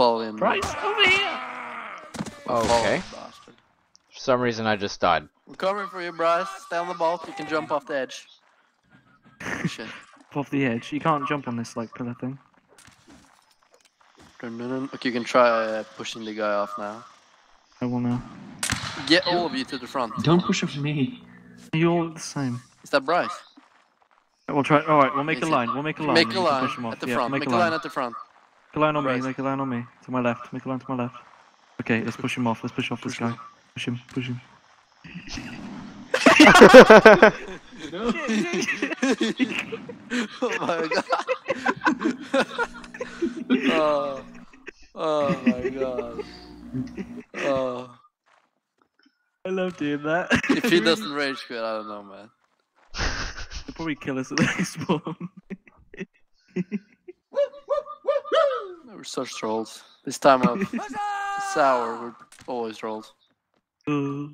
fall in. Bryce, over here! Okay. Bastard. For some reason, I just died. We're coming for you, Bryce. Stay on the boat. You can jump off the edge. Shit. Off the edge. You can't jump on this like pillar thing. Dun, dun, dun. Okay, you can try uh, pushing the guy off now. I will now. Get all of you to the front. Don't push off me. You're all the same. Is that Bryce? We'll try. All right, we'll make a line. We'll make a line. Make a line push 'em off. at the yeah, front. Make, Make a a line line. at the front. Make a line on me. Right. Make a line on me. To my left. Make a line to my left. Okay, let's push him off. Let's push off this guy. Push him. Push him. oh my god. oh. oh my god. Oh. I love doing that. If he doesn't rage quit, I don't know, man. He'll probably kill us at the next spawn. We're such trolls. This time of sour, we're always trolls. Uh,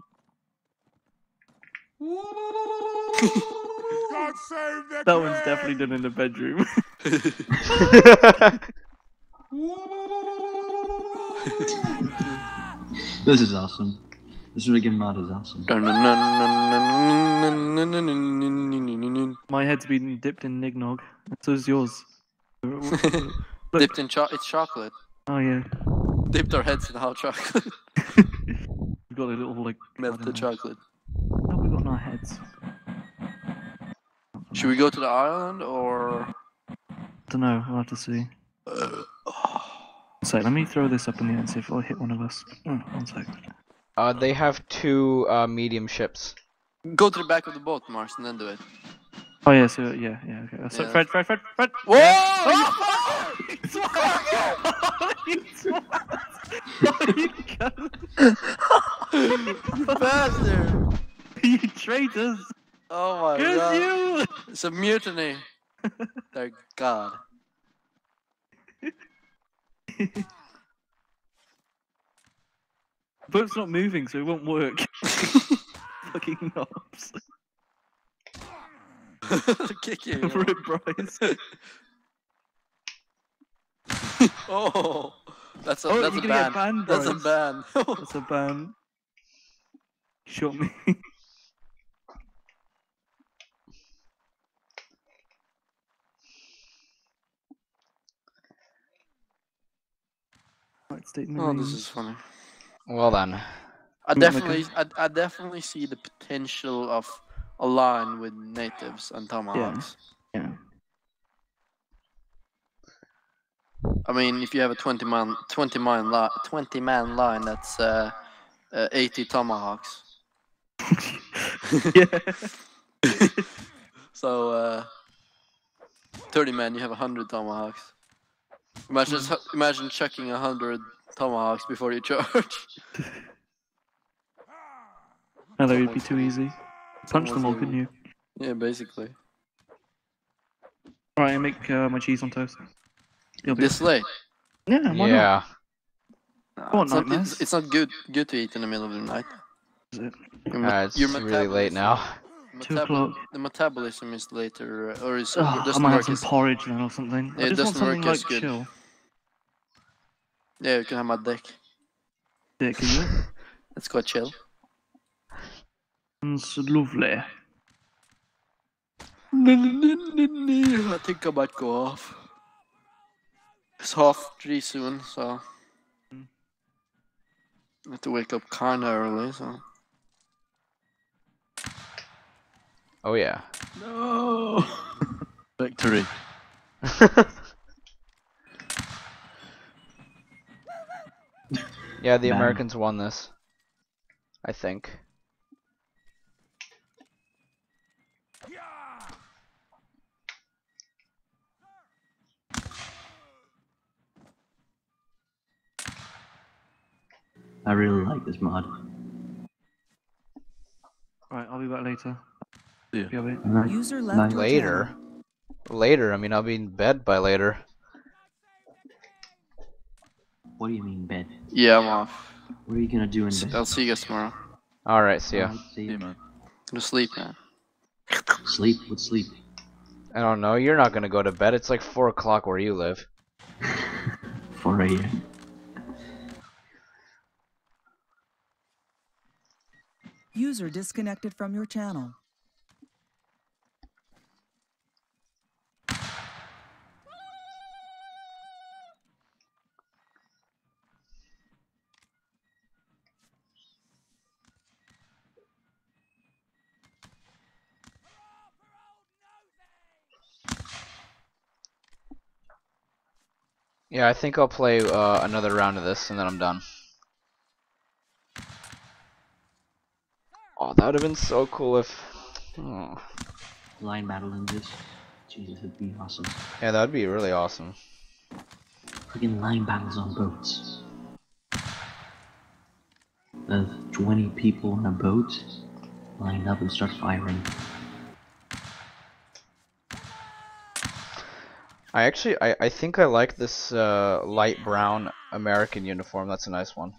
that one's definitely done in the bedroom. This is awesome. This Riggin mod is awesome. my head's been dipped in nignog. So is yours. Look. Dipped in cho- it's chocolate. Oh yeah. Dipped our heads in hot chocolate. We've got a little like Melted chocolate. What have we got in our heads? Should we go to the island or? I don't know. I'll have to see. So let me throw this up in the air and see if it'll hit one of us. Oh, one sec. uh, they have two uh, medium ships. Go to the back of the boat, Mars, and then do it. Oh yeah, so yeah, yeah, okay. Uh, so Yeah. Fred, Fred, Fred, Fred. Whoa! Bastard! you traitors! Oh my Here's god. you! It's a mutiny. Thank God. Boat's not moving, so it won't work. Fucking knobs. Kick you. Rip Bryce. oh, that's a Oh, that's you're a gonna get ban. banned, That's a Bryce. ban. That's a ban. Shot me. Right, state in the oh, this is funny. Well then. I definitely, I, I definitely see the potential of a line with natives and tomahawks. Yeah. I mean, if you have a twenty man, twenty man, li- twenty man line, that's uh, uh, eighty tomahawks. yeah. So uh, thirty men, you have hundred tomahawks. Imagine, Hmm. imagine chucking hundred tomahawks before you charge. No, that would be too easy. Punch them all, almost couldn't you? yeah, basically. Alright, I make uh, my cheese on toast. You'll be This late. Yeah, why not? yeah. No, Go on, it's, not, it's, it's not good good to eat in the middle of the night. Is it? Your Uh, it's really late now. Two metabol- o'clock. The metabolism is later, uh, or is Oh, it I doesn't might have some as porridge then or something. Yeah, I it just want doesn't work something as like good. chill. Yeah, you can have my dick. Dick, is it? That's quite chill. It's lovely. I think I might go off. It's half three soon, so. I have to wake up kinda early. So Oh yeah. No. Victory. Yeah, the Man. Americans won this. I think. I really like this mod. Alright, I'll be back later. Yeah. Nice. User left Nice. Later. Later. I mean, I'll be in bed by later. What do you mean bed? yeah, I'm off. What are you gonna do in bed? I'll see you guys tomorrow. All right. See ya. Alright, see you. Go to sleep, man. Sleep with sleep. I don't know. You're not gonna go to bed. It's like four o'clock where you live. 4 a.m. User disconnected from your channel. Yeah, I think I'll play uh, another round of this and then I'm done. That would have been so cool if. Oh. Line battle in this. Jesus, it'd be awesome. Yeah, that would be really awesome. Freaking line battles on boats. Of 20 people on a boat, line up and start firing. I actually, I, I think I like this uh, light brown American uniform. That's a nice one.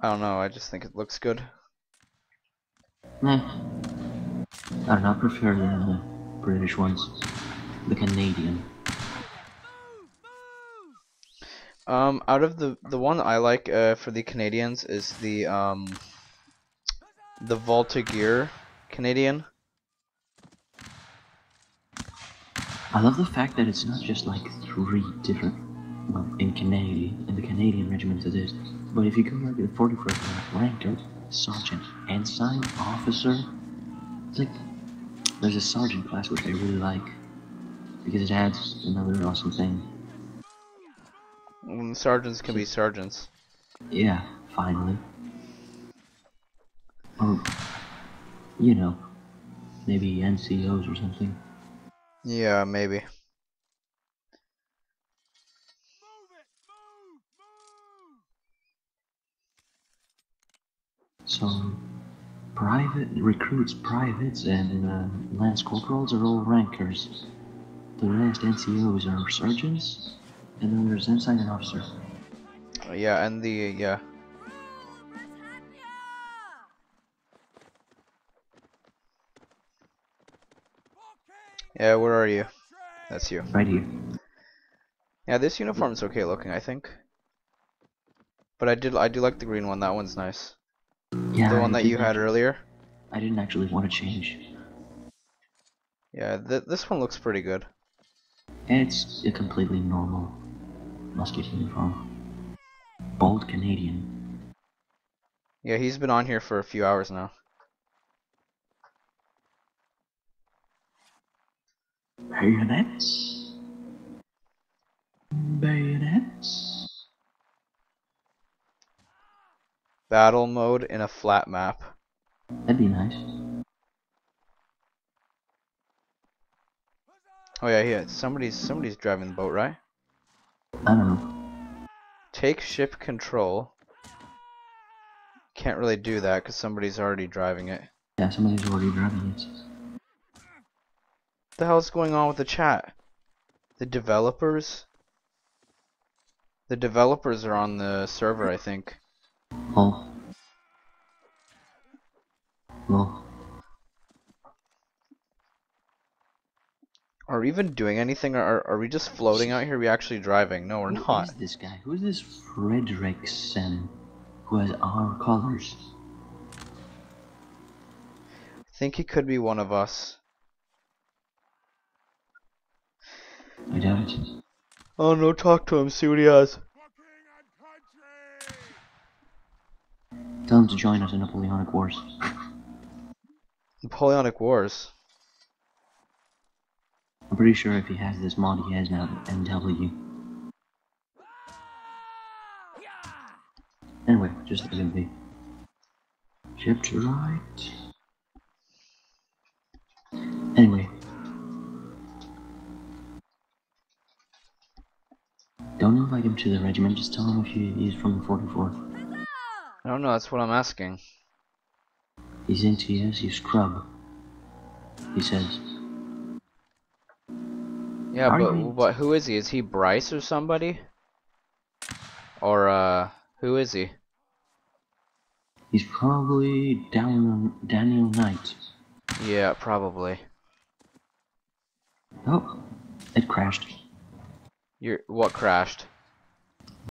I don't know. I just think it looks good. Nah. I don't know, I prefer the British ones. The Canadian. Um, out of the the one I like uh, for the Canadians is the um the Voltigeur Canadian. I love the fact that it's not just like three different, well, in Canadian, in the Canadian regiments it is, but if you go like the 41st ranker, sergeant, ensign, officer, it's like, there's a sergeant class which I really like, because it adds another awesome thing. Mm, sergeants can be sergeants. Yeah, finally. Or, you know, maybe NCOs or something. Yeah, maybe. So, private recruits, privates, and uh, lance corporals are all rankers. The rest NCOs are sergeants, and then there's ensign and officer. Uh, yeah, and the yeah. Yeah, where are you? That's you. Right here. Yeah, this uniform's okay looking, I think. But I did I do like the green one. That one's nice. Yeah, the one I that you had earlier. I didn't actually want to change. Yeah, th this one looks pretty good. It's a completely normal musket uniform. Bold Canadian. Yeah, he's been on here for a few hours now. Bayonets. Bayonets. Battle mode in a flat map. That'd be nice. Oh yeah, yeah. Somebody's somebody's driving the boat, right? I don't know. Take ship control. Can't really do that because somebody's already driving it. Yeah, somebody's already driving it. What the hell's going on with the chat? The developers? The developers are on the server, I think. Oh. Well, Are we even doing anything, or are, are we just floating out here? Are we actually driving? No, we're who not. is this guy? Who is this Fredrickson who has our colors? I think he could be one of us. I doubt it. Oh no, talk to him, see what he has. Tell him to join us in Napoleonic Wars. Napoleonic Wars. I'm pretty sure if he has this mod, he has now NW. Anyway, just let him be. Ship to right. Anyway. Don't invite him to the regiment, just tell him if he, he's from the 44th. I don't know, that's what I'm asking. He's NTS, he's scrub. He says. Yeah, Are but you- but who is he? Is he Bryce or somebody? Or uh, who is he? He's probably Daniel, Daniel Knight. Yeah, probably. Oh, it crashed. You're what crashed?